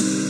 Peace.